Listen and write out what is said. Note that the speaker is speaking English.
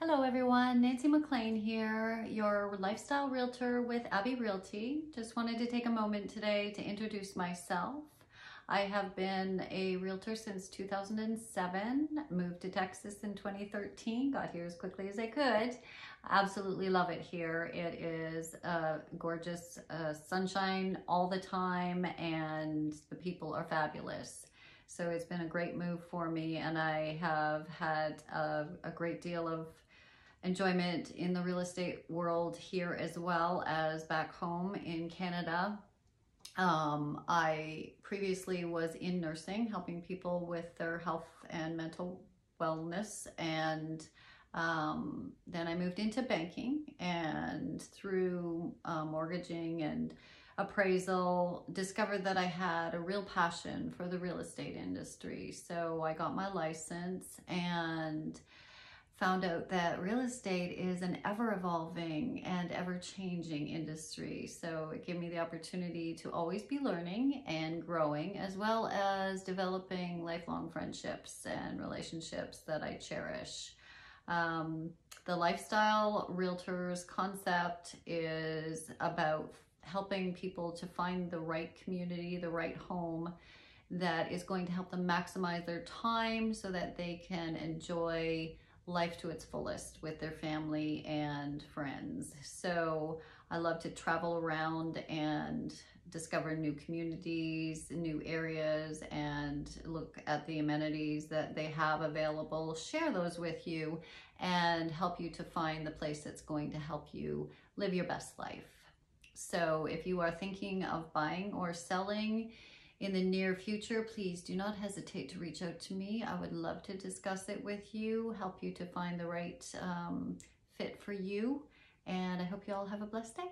Hello everyone, Nancy MacLean here, your lifestyle realtor with Abbey Realty. Just wanted to take a moment today to introduce myself. I have been a realtor since 2007, moved to Texas in 2013, got here as quickly as I could. Absolutely love it here. It is uh, gorgeous uh, sunshine all the time and the people are fabulous. So it's been a great move for me and I have had a, a great deal of enjoyment in the real estate world here as well as back home in Canada. Um, I previously was in nursing, helping people with their health and mental wellness. And um, then I moved into banking and through uh, mortgaging and appraisal, discovered that I had a real passion for the real estate industry. So I got my license and found out that real estate is an ever evolving and ever changing industry. So it gave me the opportunity to always be learning and growing, as well as developing lifelong friendships and relationships that I cherish. Um, the lifestyle realtors concept is about helping people to find the right community, the right home that is going to help them maximize their time so that they can enjoy life to its fullest with their family and friends. So I love to travel around and discover new communities, new areas, and look at the amenities that they have available, share those with you, and help you to find the place that's going to help you live your best life. So if you are thinking of buying or selling, in the near future, please do not hesitate to reach out to me. I would love to discuss it with you, help you to find the right um, fit for you. And I hope you all have a blessed day.